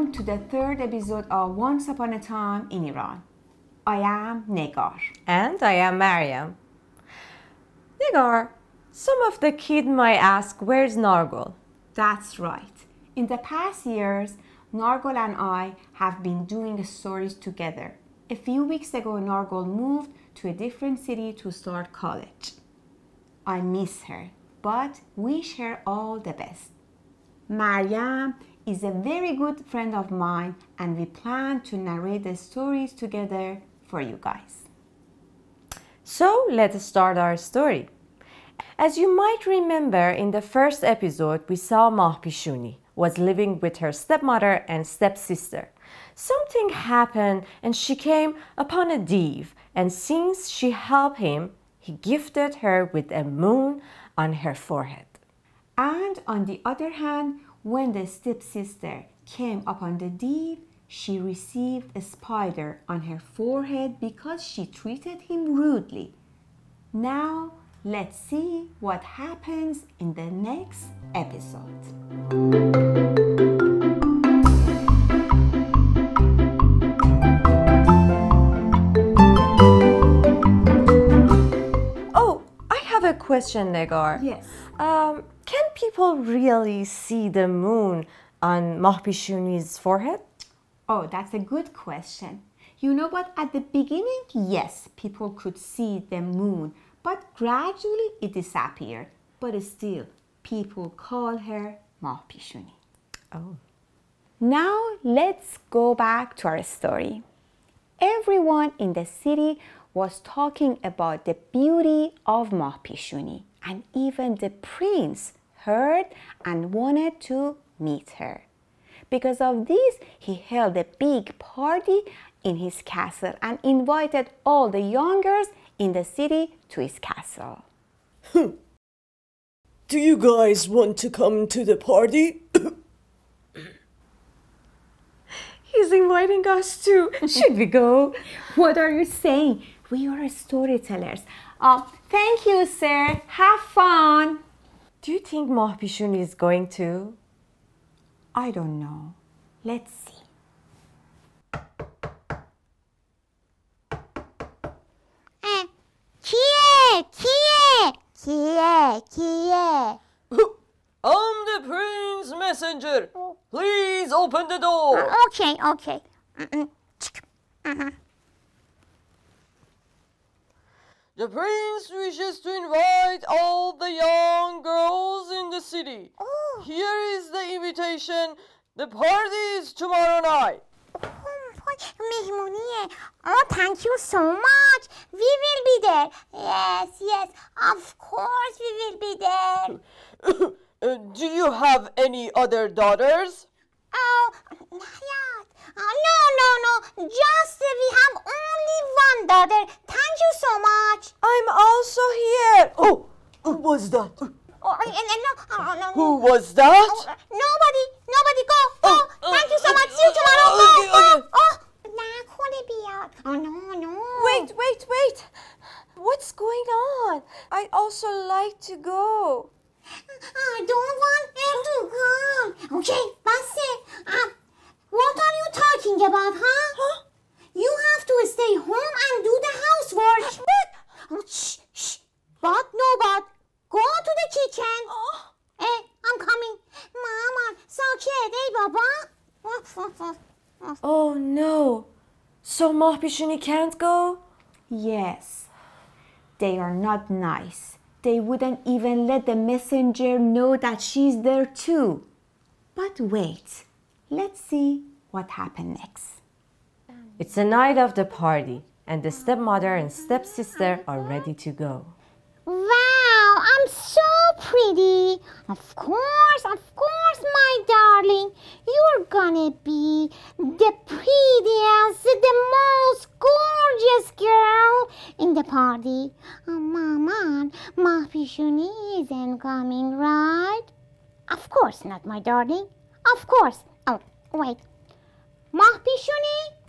welcome to the third episode of Once Upon a Time in Iran. I am Negar. And I am Maryam. Negar, some of the kids might ask, where's Nargol? That's right. In the past years, Nargol and I have been doing stories together. A few weeks ago, Nargol moved to a different city to start college. I miss her, but wish her all the best. Maryam is a very good friend of mine, and we plan to narrate the stories together for you guys. So let's start our story. As you might remember, in the first episode, we saw Mahpishuni was living with her stepmother and stepsister. Something happened and she came upon a div, and since she helped him, he gifted her with a moon on her forehead. And on the other hand, when the stepsister came upon the div, she received a spider on her forehead because she treated him rudely. Now, let's see what happens in the next episode. Question, Negar. Yes. Um, can people really see the moon on Mahpishuni's forehead? Oh, that's a good question. You know what? At the beginning, yes, people could see the moon, but gradually it disappeared. But still, people call her Mahpishuni. Oh. Now let's go back to our story. Everyone in the city was talking about the beauty of Mahpishuni, and even the prince heard and wanted to meet her. Because of this, he held a big party in his castle and invited all the young girls in the city to his castle. Hmm. Do you guys want to come to the party? He's inviting us too. Should we go? What are you saying? We are storytellers. Uh, thank you, sir. Have fun. Do you think Mahpishun is going to? I don't know. Let's see. Eh, Kiye, Kiye, Kiye, Kiye. I'm the prince messenger. Oh. Please open the door. Uh, okay, okay. Mm -mm. Uh -huh. The prince wishes to invite all the young girls in the city. Here is the invitation. The party is tomorrow night. مهمونیه Oh, thank you so much. We will be there. Yes, yes. Of course we will be there. Uh, Do you have any other daughters? Oh, Nayat. Oh, no, no, no. Just uh, we have only one daughter. you so much. I'm also here. Oh, who was that? Oh, and, and no, oh, no, Who was that? Oh, uh, nobody, nobody, go, go. Oh, Thank you so oh, much. See you tomorrow. Go, oh, okay. Okay. Oh, nah, could it be? Oh, no, no. Wait, wait, wait. What's going on? I also like to go. I don't want him to come. Okay, that's it. Um, what are you talking about, huh? Huh? You have to stay home and do the housework. But, oh, shh, shh. But, no, but. Go to the kitchen. Oh. Eh, I'm coming. Mama, ساکت ای بابا. Oh no. So Mahpishuni can't go? Yes. They are not nice. They wouldn't even let the messenger know that she's there too. But wait, let's see what happened next. It's the night of the party, and the stepmother and stepsister are ready to go. Wow, I'm so pretty. Of course, of course, my darling. You're gonna be the prettiest, the most gorgeous girl in the party. Oh, Mama, Mahpishuni isn't coming, right? Of course not, my darling. Of course. Oh, wait. Mahpishuni?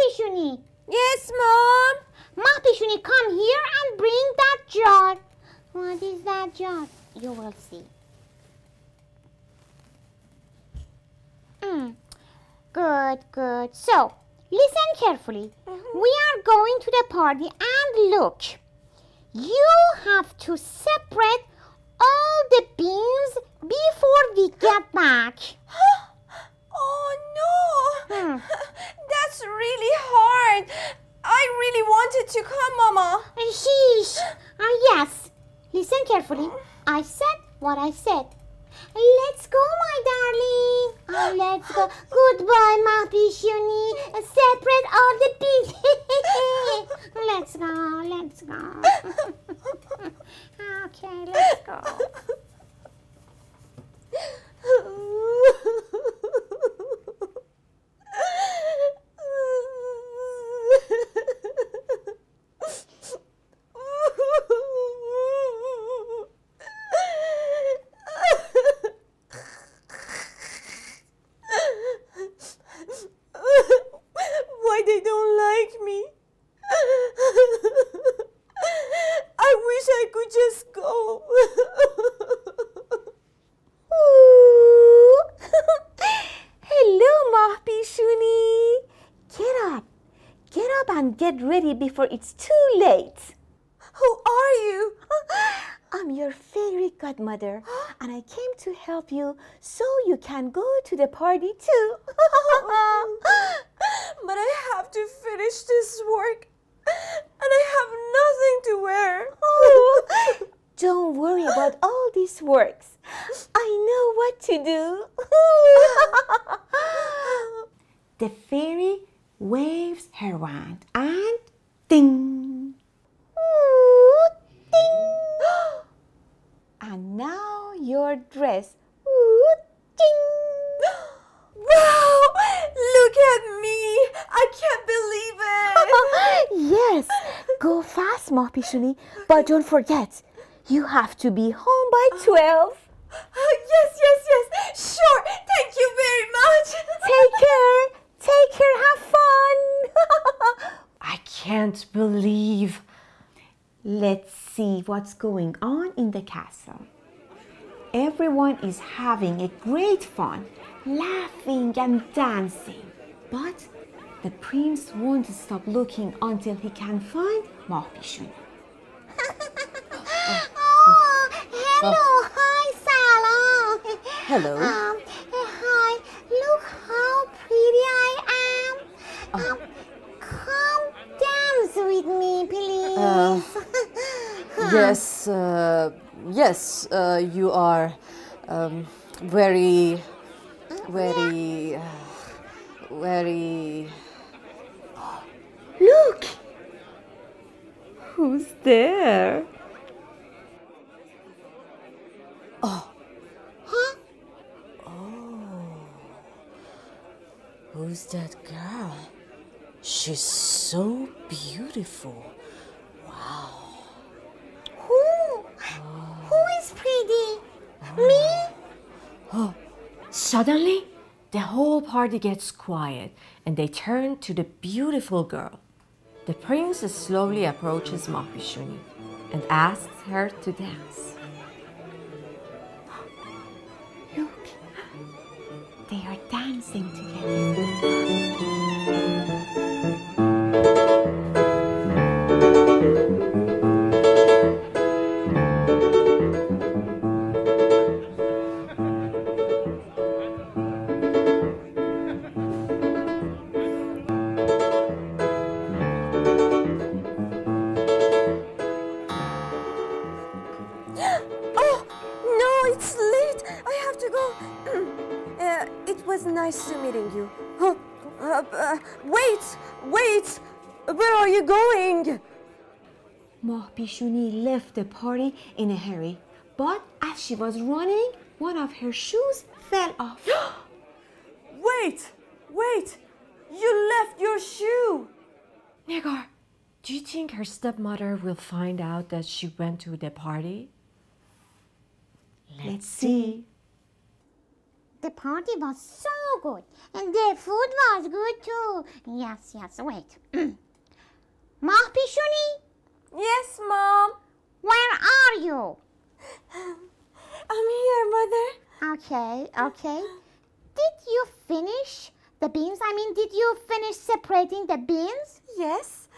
Mahpishuni? Yes, Mom. Mahpishuni, come here and bring that jar. What is that jar? You will see. Mm. Good, good. So, listen carefully. We are going to the party and look. You have to separate all the beans before we get back. Oh no! Hmm. That's really hard. I really wanted to come, Mama. Sheesh. Ah, yes. Listen carefully. I said what I said. Let's go, my darling. Ah, let's go. Goodbye, Mahpishuni. Separate all the beans. let's go. Let's go. okay, let's go. Why they don't like me? I wish I could just go. Hello, Mahpishuni. Get up. Get up and get ready before it's too late. Who are you? I'm your fairy godmother, and I came to help you so you can go to the party too. but I have to finish this work and I have nothing to wear. Don't worry about all these works. I know what to do. the fairy waves her wand and ding. Ooh, ding. and now your dress. Ooh, ding. Wow! Look at me! I can't believe it! yes, go fast, Mahpishuni, but don't forget, you have to be home by 12. Uh, yes, yes, yes! Sure! Thank you very much! Take care, take care, have can't believe. Let's see what's going on in the castle. Everyone is having a great fun, laughing and dancing. But the prince won't stop looking until he can find Mahpishuni. Oh, hello. Hi, Salah. Hello. Um, hi. Look how pretty I am. Um, come dance with me, please. Yes, uh, yes, uh, you are um, very, very, uh, very. Look! Who's there? Oh. Huh? Oh, who's that girl? She's so beautiful. Wow. Who? Who is pretty? Me? Oh, suddenly, the whole party gets quiet and they turn to the beautiful girl. The prince slowly approaches Mahpishuni and asks her to dance. Look, they are dancing together. Was nice meeting you. Oh, uh, uh, wait, wait. Where are you going? Mahpishuni left the party in a hurry, but as she was running, one of her shoes fell off. Wait, wait. You left your shoe. Negar, do you think her stepmother will find out that she went to the party? Let's see. The party was so good, and the food was good too. Yes, yes, wait. Mahpishuni, Yes, Mom. where are you? I'm here, Mother. Okay, okay. did you finish the beans? I mean, did you finish separating the beans? Yes.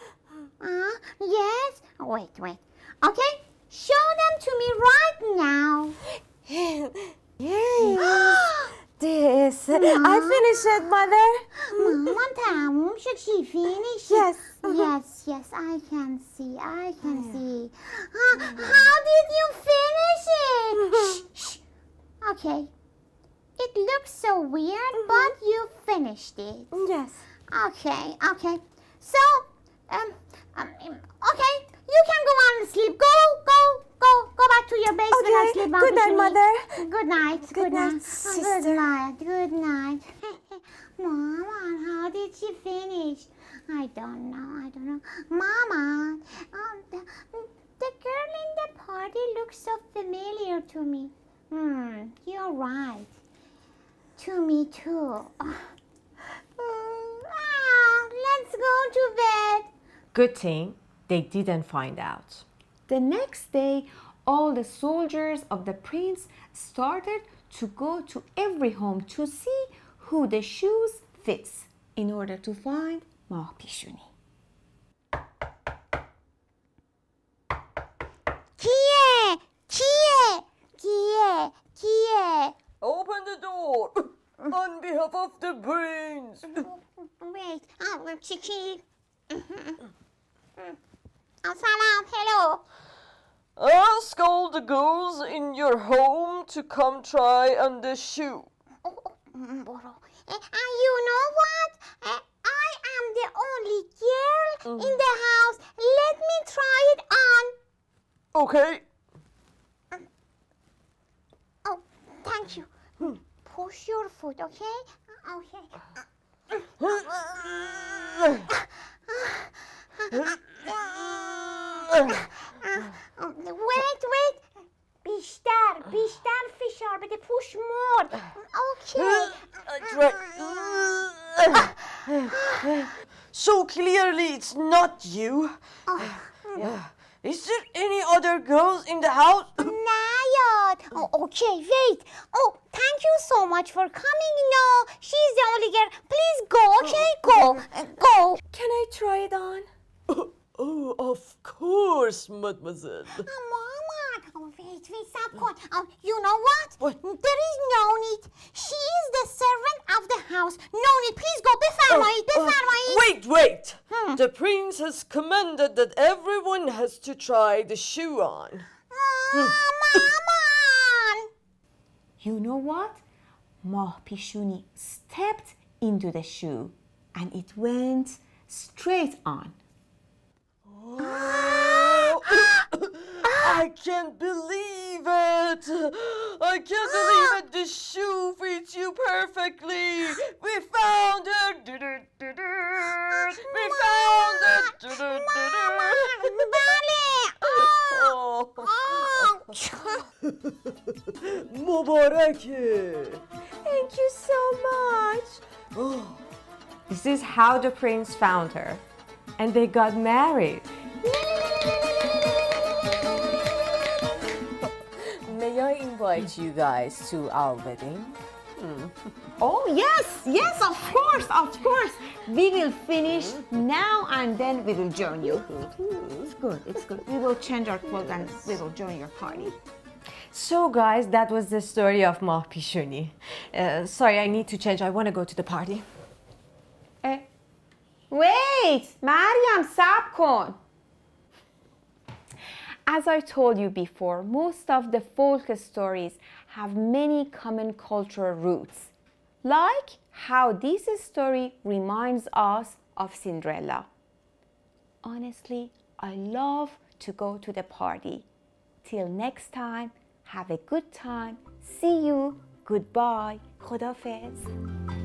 Uh, yes. Wait, wait. Okay, show them to me right now. yes. this. Mom? I finished it, Mother. Mom, tamam. Should she finish it? Yes. Uh-huh. Yes, yes, I can see. I can yeah. see. How, how did you finish it? shh, shh. Okay. It looks so weird, mm -hmm. but you finished it. Yes. Okay, okay. So, um, um Good night, Mama. mother. Good night. Good, Good night, night. sister. Good night. Good night. Mama, how did she finish? I don't know. I don't know. Mama, um, the, the girl in the party looks so familiar to me. Hmm, you're right. To me too. Ah, let's go to bed. Good thing they didn't find out. The next day, all the soldiers of the prince started to go to every home to see who the shoes fits in order to find Mahpishuni. Kie, Kie, Kie, Kie. Open the door on behalf of the prince. Wait, oh, Chichi. Oh, salam, Ask all the girls in your home to come try on the shoe. Oh, oh, mm, Boro. Eh, And you know what? Eh, I am the only girl in the house. Let me try it on. Okay. Oh, thank you. Push your foot, okay? Okay. Oh, Wait, wait. بیشتر بیشتر فشار بده push more okay I try. so clearly it's not you. Yeah. Is there any other girls in the house? نیاد oh, okay wait oh thank you so much for coming no she's the only girl please go okay go Uh, go Can I try it on? Oh, of course, mademoiselle. Ah, Mama, wait, wait, Sapkot. Um, you know what? What? There is no need. She is the servant of the house. No need. Please go. Befarmayid, oh, uh, befarmayid. Uh, oh, wait, wait. Hmm. The prince has commanded that everyone has to try the shoe on. Ah, hmm. you know what? Mah Pishuni stepped into the shoe and it went straight on. I can't believe it! I can't believe it! The shoe fits you perfectly! We found it! We found it! Mama! Mommy! Oh! Oh! Mubaraki! Thank you so much! Oh. this is how the prince found her. And they got married. Invite you guys to our wedding? Oh, yes, yes, of course, of course. We will finish now and then we will join you. It's good, it's good. We will change our clothes and we will join your party. So, guys, that was the story of Mahpishuni. Uh, sorry, I need to change. I want to go to the party. Eh, wait, Maryam, stop. As I told you before, most of the folk stories have many common cultural roots, like how this story reminds us of Cinderella. Honestly, I love to go to the party. Till next time, have a good time. See you. Goodbye. Khodafez.